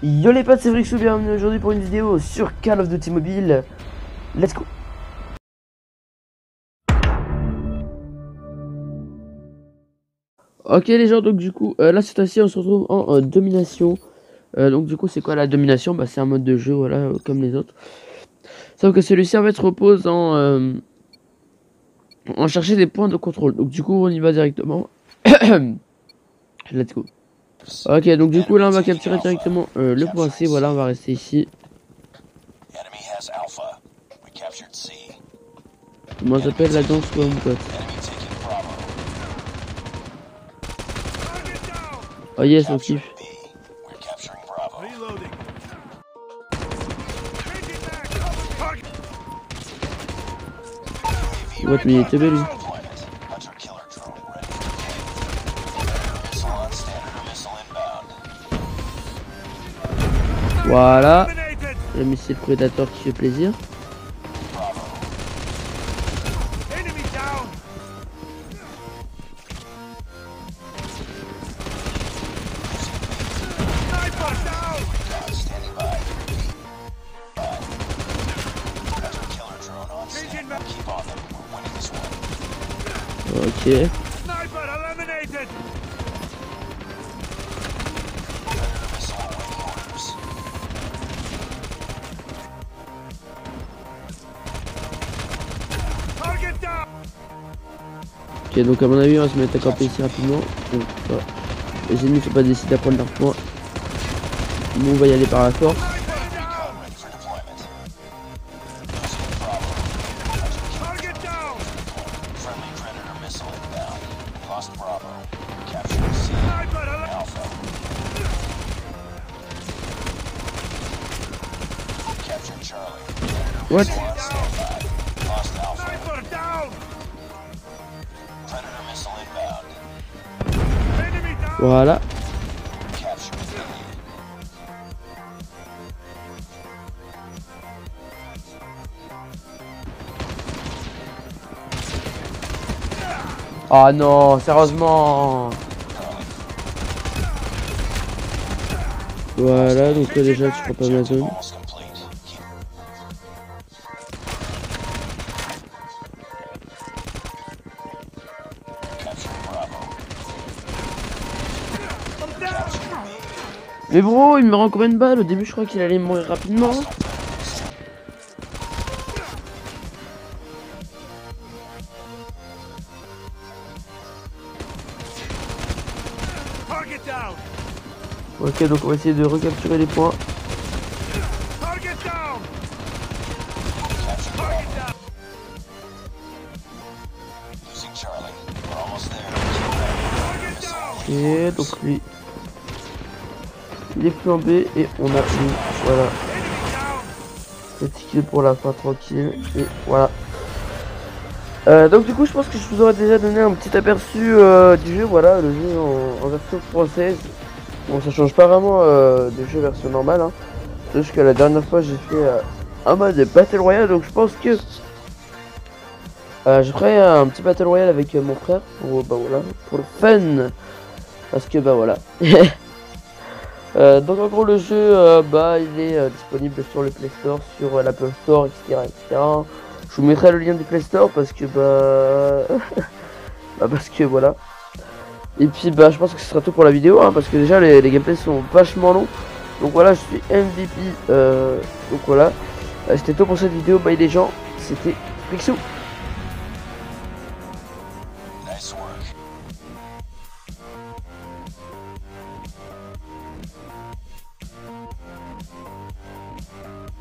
Yo les potes, c'est Frixou, bienvenue aujourd'hui pour une vidéo sur Call of Duty Mobile. Let's go Ok les gens, donc du coup, euh, là cette fois-ci on se retrouve en euh, domination. Euh, donc du coup c'est quoi la domination? Bah c'est un mode de jeu, voilà, comme les autres. Sauf que celui-ci en fait se repose en chercher des points de contrôle. Donc du coup on y va directement. Let's go. Ok, donc du coup là on va capturer directement euh, le point C, voilà on va rester ici. Ça s'appelle la danse quoi mon pote. Oh yes on kiffe. Ouais mais il était belle lui. Voilà. Le missile prédateur qui fait plaisir. Bravo. Ok donc à mon avis on va se mettre à camper ici rapidement. Donc. Les ennemis sont pas décidés à prendre leur point. Nous on va y aller par la force. Sniper Voilà. B. Oh non, sérieusement. Voilà, donc déjà tu prends pas ma zone. Mais bro, il me rend combien de balles Au début je crois qu'il allait mourir rapidement. Ok, donc on va essayer de recapturer les points. Ok, donc lui. Il est flambé et on a eu, voilà, Enemy down. petit kill pour la fin tranquille. Et voilà. Euh, donc du coup je pense que je vous aurais déjà donné un petit aperçu euh, du jeu, voilà, le jeu en, version française. Bon ça change pas vraiment euh, du jeu version normale, hein. Juste que la dernière fois j'ai fait euh, un mode Battle Royale, donc je pense que je ferai un petit Battle Royale avec mon frère pour, bah, voilà, pour le fun. Parce que bah voilà. Euh, donc en gros le jeu euh, bah il est euh, disponible sur le Play Store, sur l'Apple Store, etc., etc. Je vous mettrai le lien du Play Store parce que bah, bah parce que voilà. Et puis bah je pense que ce sera tout pour la vidéo hein, parce que déjà les, les gameplays sont vachement longs. Donc voilà je suis MVP. donc voilà. C'était tout pour cette vidéo. Bye les gens. C'était Pixou. Thank you.